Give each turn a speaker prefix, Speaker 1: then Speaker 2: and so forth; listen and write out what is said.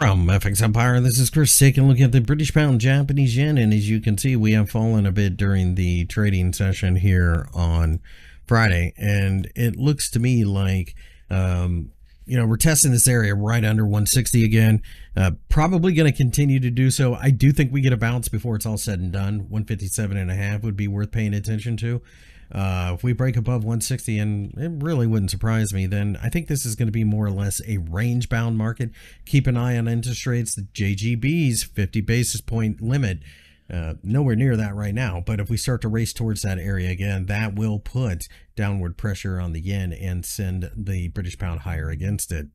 Speaker 1: FX Empire. This is Chris taking a look at the British pound, Japanese yen, and as you can see, we have fallen a bit during the trading session here on Friday, and it looks to me like um, you know we're testing this area right under 160 again. Uh, probably going to continue to do so. I do think we get a bounce before it's all said and done. 157 and a half would be worth paying attention to. Uh, if we break above 160, and it really wouldn't surprise me, then I think this is going to be more or less a range bound market. Keep an eye on interest rates. The JGB's 50 basis point limit, uh, nowhere near that right now. But if we start to race towards that area again, that will put downward pressure on the yen and send the British pound higher against it.